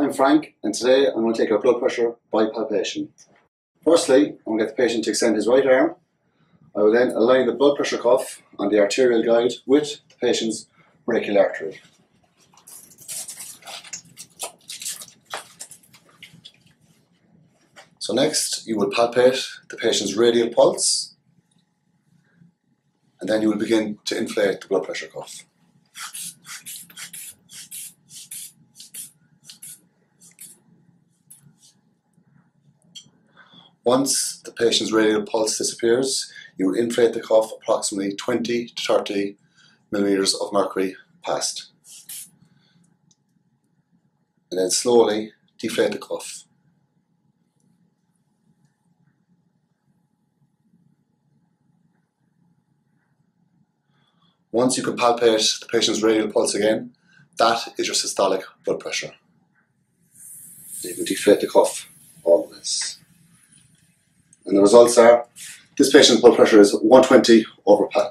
I'm Frank, and today I'm going to take our blood pressure by palpation. Firstly, I'm going to get the patient to extend his right arm. I will then align the blood pressure cuff on the arterial guide with the patient's brachial artery. So next, you will palpate the patient's radial pulse, and then you will begin to inflate the blood pressure cuff. Once the patient's radial pulse disappears, you will inflate the cuff approximately 20 to 30 millimeters of mercury past. And then slowly deflate the cuff. Once you can palpate the patient's radial pulse again, that is your systolic blood pressure. You can deflate the cuff. And the results are this patient's blood pressure is 120 over palp.